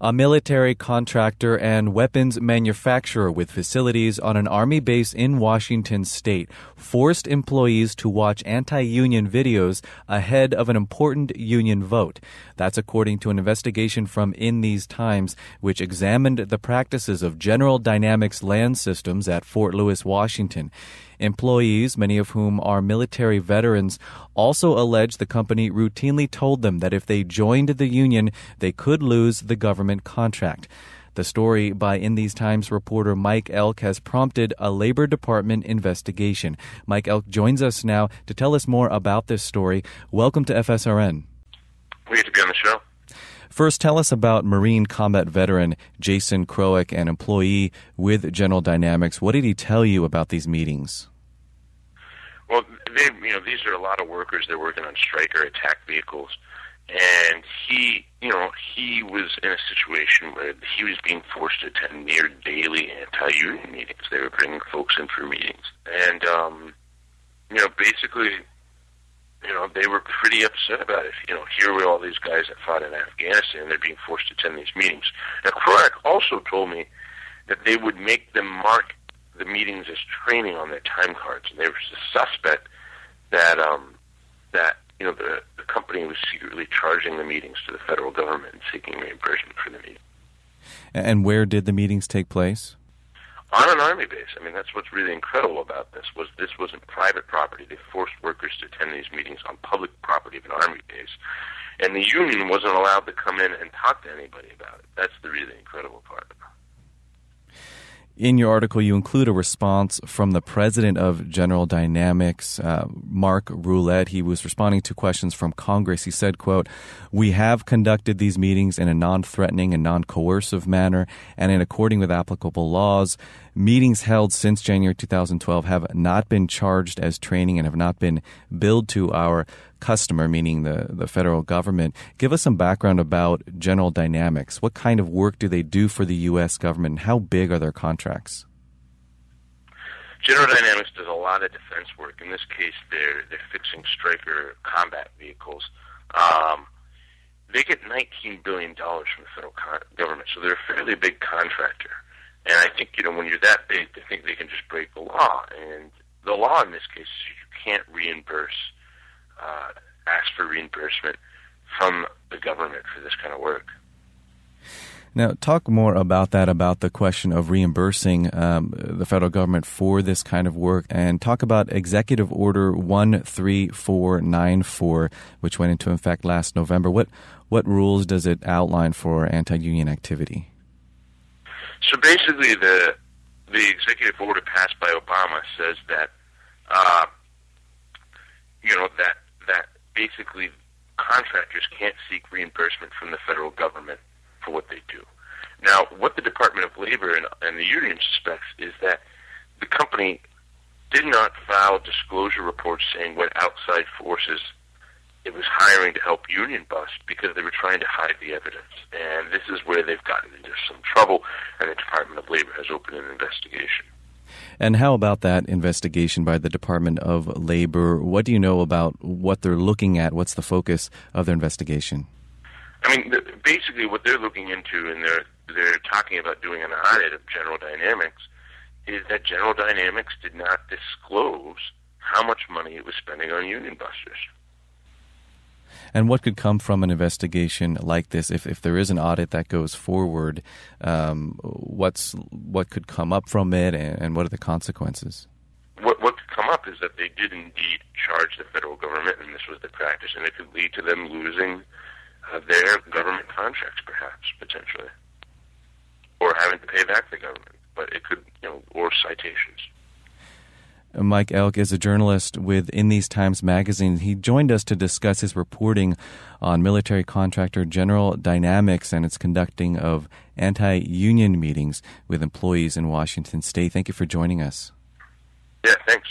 a military contractor and weapons manufacturer with facilities on an army base in Washington state, forced employees to watch anti union videos ahead of an important union vote. That's according to an investigation from In These Times, which examined the practices of General Dynamics Land Systems at Fort Lewis, Washington. Employees, many of whom are military veterans, also allege the company routinely told them that if they joined the union, they could lose the government contract. The story by In These Times reporter Mike Elk has prompted a Labor Department investigation. Mike Elk joins us now to tell us more about this story. Welcome to FSRN. Great to be on the show. First, tell us about Marine combat veteran Jason Croick, an employee with General Dynamics. What did he tell you about these meetings? Well, they, you know, these are a lot of workers. They're working on Stryker attack vehicles, and he, you know, he was in a situation where he was being forced to attend near daily anti-union meetings. They were bringing folks in for meetings, and um, you know, basically you know, they were pretty upset about it. You know, here were all these guys that fought in Afghanistan, they're being forced to attend these meetings. Now, Croick also told me that they would make them mark the meetings as training on their time cards, and there was a suspect that um, that you know the the company was secretly charging the meetings to the federal government and seeking reimbursement for the meeting. And where did the meetings take place? on an army base. I mean, that's what's really incredible about this was this wasn't private property. They forced workers to attend these meetings on public property of an army base, and the union wasn't allowed to come in and talk to anybody about it. That's the really incredible part. In your article, you include a response from the president of General Dynamics, uh, Mark Roualet. He was responding to questions from Congress. He said, quote, We have conducted these meetings in a non-threatening and non-coercive manner and in according with applicable laws. Meetings held since January 2012 have not been charged as training and have not been billed to our customer, meaning the, the federal government. Give us some background about General Dynamics. What kind of work do they do for the U.S. government? How big are their contracts? General Dynamics does a lot of defense work. In this case, they're they're fixing Stryker combat vehicles. Um, they get 19 billion dollars from the federal con- government, so they're a fairly big contractor. And I think, you know, when you're that big, they think they can just break the law. And the law in this case is you can't reimburse, uh, ask for reimbursement from the government for this kind of work. Now, talk more about that, about the question of reimbursing um, the federal government for this kind of work, and talk about Executive Order 13494, which went into effect last November. What, what rules does it outline for anti union activity? So basically, the the executive order passed by Obama says that uh, you know that that basically contractors can't seek reimbursement from the federal government for what they do. Now, what the Department of Labor and, and the union suspects is that the company did not file disclosure reports saying what outside forces it was hiring to help union bust because they were trying to hide the evidence. And this is where they've gotten into some trouble, and the Department of Labor has opened an investigation. And how about that investigation by the Department of Labor? What do you know about what they're looking at? What's the focus of their investigation? I mean, basically, what they're looking into, and they're they're talking about doing an audit of General Dynamics, is that General Dynamics did not disclose how much money it was spending on union busters. And what could come from an investigation like this, if, if there is an audit that goes forward? Um, what's what could come up from it, and, and what are the consequences? What what could come up is that they did indeed charge the federal government, and this was the practice, and it could lead to them losing uh, their government contracts, perhaps potentially, or having to pay back the government. But it could, you know, or citations. Mike Elk is a journalist with In These Times magazine. He joined us to discuss his reporting on military contractor General Dynamics and its conducting of anti union meetings with employees in Washington state. Thank you for joining us. Yeah, thanks.